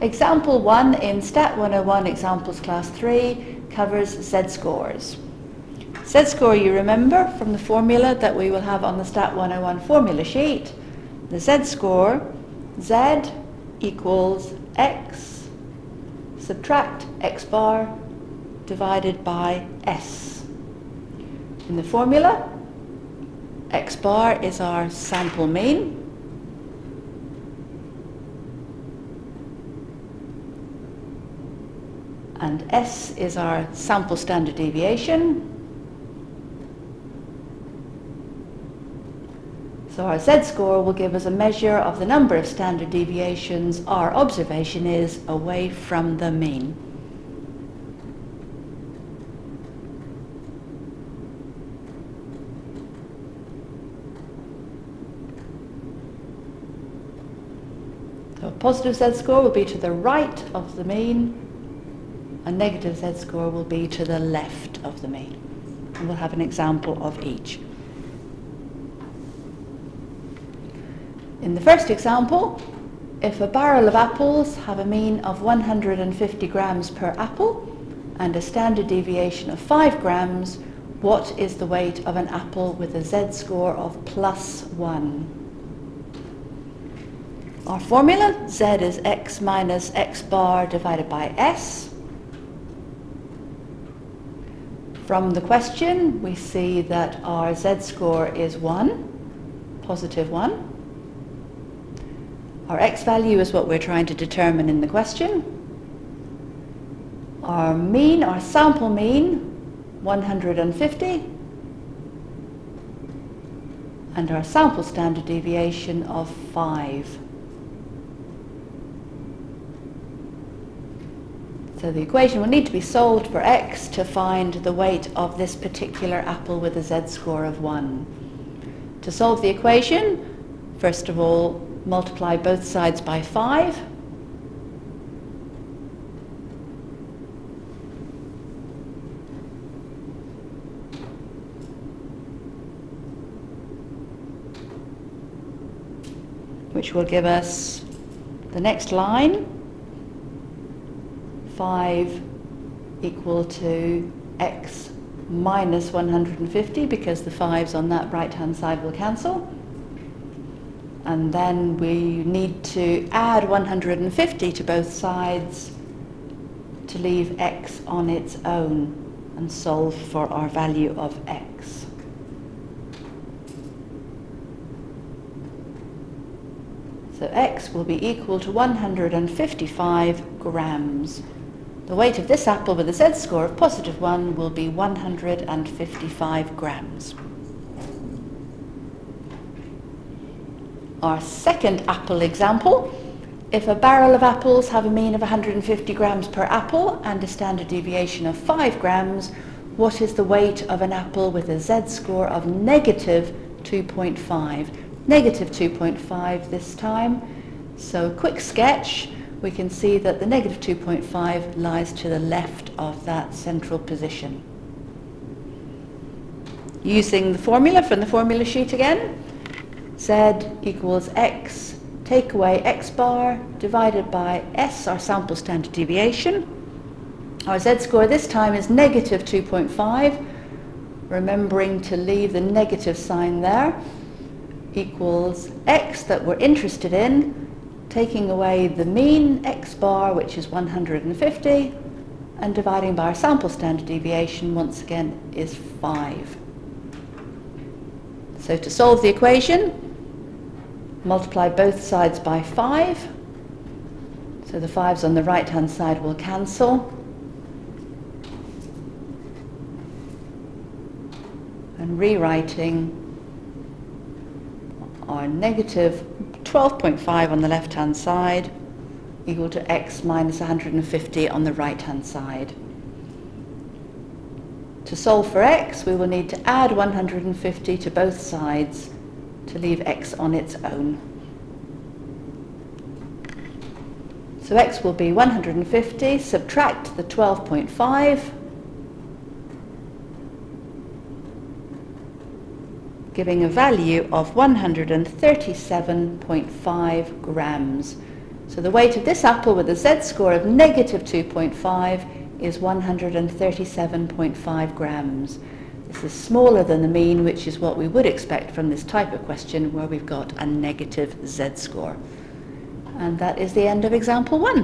Example 1 in Stat 101 Examples Class 3 covers Z-scores. Z-score you remember from the formula that we will have on the Stat 101 formula sheet. The Z-score, Z equals X, subtract X bar divided by S. In the formula, X bar is our sample mean, and S is our sample standard deviation. So our z-score will give us a measure of the number of standard deviations our observation is away from the mean. So a positive z-score will be to the right of the mean, a negative z-score will be to the left of the mean. And we'll have an example of each. In the first example, if a barrel of apples have a mean of 150 grams per apple and a standard deviation of 5 grams, what is the weight of an apple with a z-score of plus 1? Our formula, z is x minus x bar divided by s. From the question, we see that our z-score is 1, positive 1. Our x value is what we're trying to determine in the question. Our mean, our sample mean, 150. And our sample standard deviation of 5. So the equation will need to be solved for x to find the weight of this particular apple with a z-score of 1. To solve the equation, first of all, multiply both sides by 5. which will give us the next line 5 equal to x minus 150 because the 5's on that right hand side will cancel and then we need to add 150 to both sides to leave x on its own and solve for our value of x. So x will be equal to 155 grams. The weight of this apple with a z-score of positive 1 will be 155 grams. Our second apple example, if a barrel of apples have a mean of 150 grams per apple and a standard deviation of 5 grams, what is the weight of an apple with a z-score of negative 2.5? Negative 2.5 this time. So quick sketch, we can see that the negative 2.5 lies to the left of that central position. Using the formula from the formula sheet again, z equals x, take away x bar divided by s, our sample standard deviation. Our z-score this time is negative 2.5, remembering to leave the negative sign there, equals x that we're interested in, taking away the mean x bar, which is 150, and dividing by our sample standard deviation, once again, is 5. So to solve the equation, multiply both sides by 5. So the 5's on the right hand side will cancel. And rewriting our negative 12.5 on the left hand side equal to x minus 150 on the right hand side. To solve for x, we will need to add 150 to both sides to leave x on its own. So x will be 150, subtract the 12.5, giving a value of 137.5 grams. So the weight of this apple with a z-score of negative 2.5 is 137.5 grams. This is smaller than the mean, which is what we would expect from this type of question where we've got a negative z-score. And that is the end of example one.